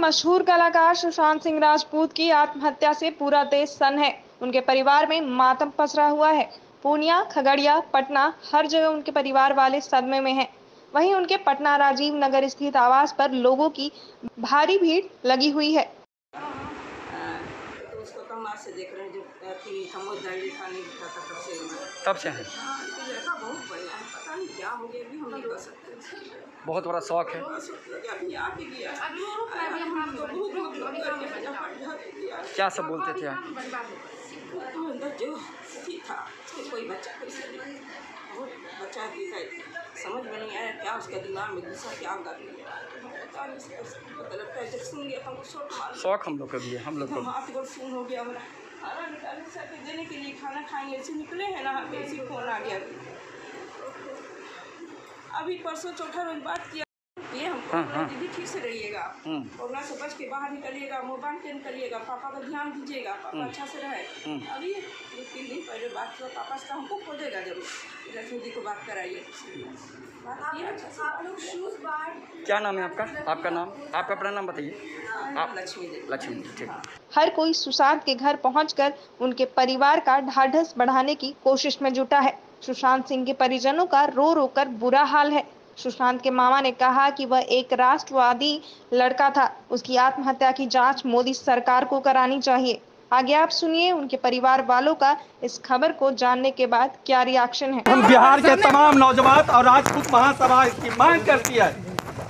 मशहूर कलाकार सुशांत सिंह राजपूत की आत्महत्या से पूरा देश सन है। उनके परिवार में मातम पसरा हुआ है। पूर्णिया खगड़िया पटना हर जगह उनके परिवार वाले सदमे में हैं। वहीं उनके पटना राजीव नगर स्थित आवास पर लोगों की भारी भीड़ लगी हुई है। तो से देख रहे हैं जो हम तब से तब से है। हाँ तो लड़का बहुत बढ़िया है पता नहीं क्या हो गया अभी हम नहीं कर सकते। बहुत बड़ा शौक है। क्या सब बोलते थे समझ में नहीं आया क्या उसका दिमाग में क्या कर शौक हम लोग का भी। है हम लोग हो गया हमारा। देने के लिए खाना खाएँगे, ऐसे निकले हैं ना ऐसे फ़ोन आ गया। अभी परसों चौथा रोज बात किया। दीदी ठीक से रहिएगा। हम्म। कोरोना से बच के बाहर निकलिएगा बाँध के निकलिएगा पापा का ध्यान दीजिएगा पापा अच्छा से रहे। हम्म। अभी दो तीन दिन पहले बात हुआ पापा से हमको खोजेगा ज़रूर लक्ष्मी जी को बात कराइए। किया अच्छा से। आप लोग शूज़ बाहर क्या नाम है आपका? आपका नाम? आपका अपना नाम बताइए। आप लक्ष्मी जी लक्ष्मी ठीक। हर कोई सुशांत के घर पहुंचकर उनके परिवार का ढाढ़स बढ़ाने की कोशिश में जुटा है। सुशांत सिंह के परिजनों का रो रो कर बुरा हाल है। सुशांत के मामा ने कहा कि वह एक राष्ट्रवादी लड़का था। उसकी आत्महत्या की जाँच मोदी सरकार को करानी चाहिए। आगे आप सुनिए उनके परिवार वालों का इस खबर को जानने के बाद क्या रिएक्शन है। हम बिहार के तमाम नौजवान और राजपूत महासभा इसकी मांग करती है।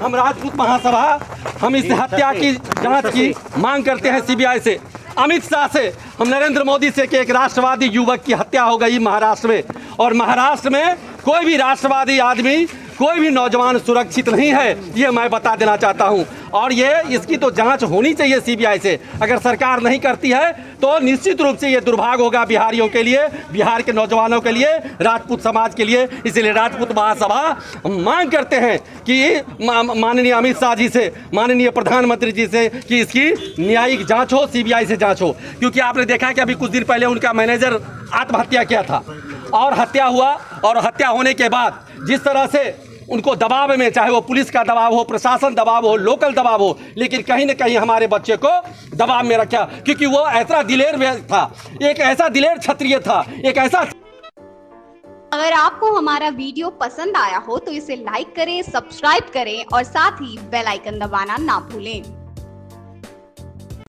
हम राजपूत महासभा, हम इस हत्या की जाँच की मांग करते हैं सीबीआई से। अमित शाह से हम नरेंद्र मोदी से कि एक राष्ट्रवादी युवक की हत्या हो गई महाराष्ट्र में। और महाराष्ट्र में कोई भी राष्ट्रवादी आदमी कोई भी नौजवान सुरक्षित नहीं है, ये मैं बता देना चाहता हूँ। और ये, इसकी तो जाँच होनी चाहिए सीबीआई से। अगर सरकार नहीं करती है तो निश्चित रूप से ये दुर्भाग्य होगा बिहारियों के लिए, बिहार के नौजवानों के लिए, राजपूत समाज के लिए। इसलिए राजपूत महासभा मांग करते हैं कि माननीय अमित शाह जी से, माननीय प्रधानमंत्री जी से कि इसकी न्यायिक जाँच हो, सीबीआई से जाँच हो। क्योंकि आपने देखा कि अभी कुछ दिन पहले उनका मैनेजर आत्महत्या किया था। और हत्या हुआ, और हत्या होने के बाद जिस तरह से उनको दबाव में, चाहे वो पुलिस का दबाव हो, प्रशासन दबाव हो, लोकल दबाव हो, लेकिन कहीं ना कहीं हमारे बच्चे को दबाव में रखा, क्योंकि वो ऐसा दिलेर था, एक ऐसा दिलेर क्षत्रिय था, एक ऐसा अगर आपको हमारा वीडियो पसंद आया हो तो इसे लाइक करें सब्सक्राइब करें, और साथ ही बेल आइकन दबाना ना भूलें।